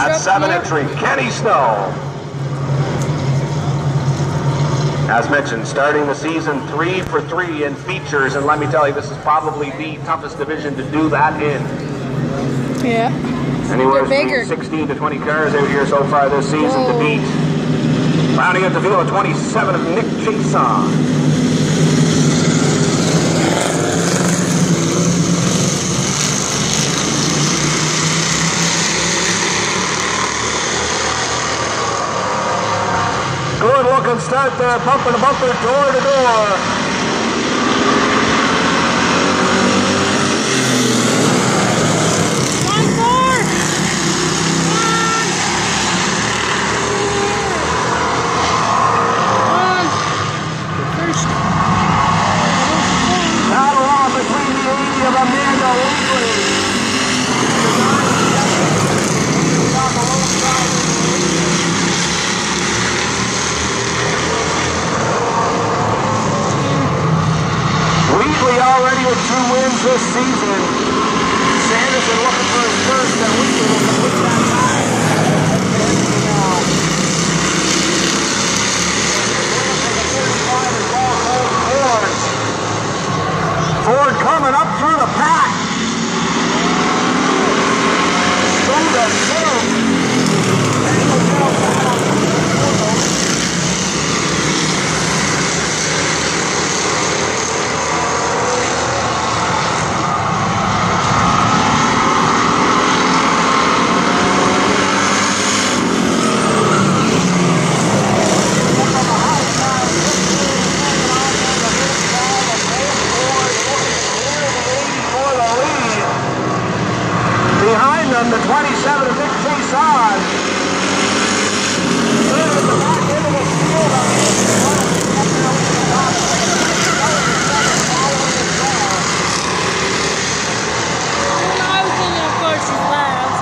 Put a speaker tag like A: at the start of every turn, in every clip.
A: At seven entry, Kenny Snow. As mentioned, starting the season three for three in features, and let me tell you, this is probably the toughest division to do that in.
B: Yeah.
A: Anywhere
B: bigger.
A: 16 to 20 cars out here so far this season to beat. Rounding out the field at 27 of Nick Chason. Good looking start uh, there, bumper to bumper, door to door. With two wins this season. Sanderson looking for his first, and Wheatley will complete that tie. Ford coming up through the pack. Through the middle. for the lead. Behind them, the 27 of Nick Chason. Third at the back end of the field.
B: And I was thinking, of course, he's last.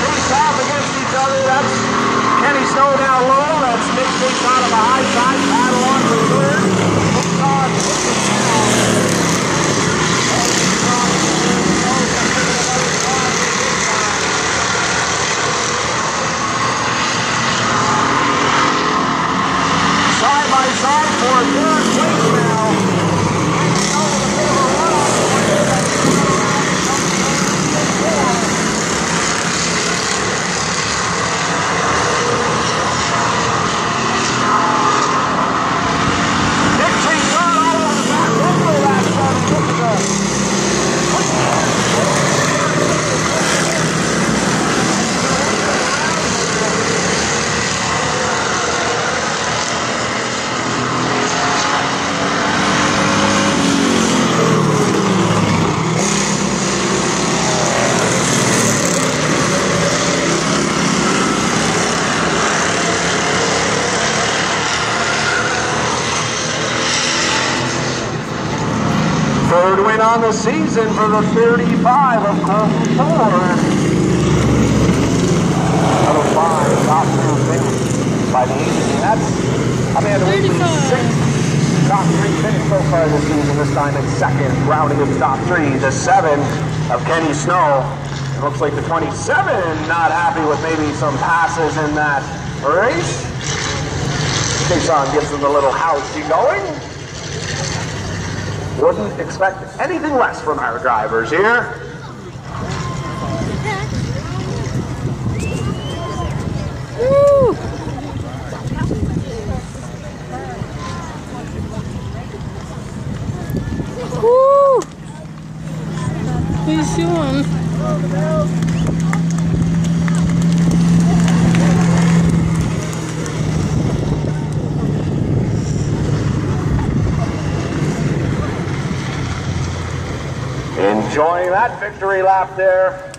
A: Face off against each other. That's Kenny Snow down low. That's Nick Chason on the side. For third. By side for third place now. Nick Chason all over the back. Over that side. Look at that. Third win on the season for the 35 of Colton Ford. Another five top two finish by the 80. And that's Amanda Wheatley's
B: 35.
A: sixth top three finish so far this season, this time in second, rounding in top three. The seven of Kenny Snow. It looks like the 27 not happy with maybe some passes in that race. Jason gives him a little how's she going? Wouldn't expect anything less from our drivers here. Enjoying that victory lap there.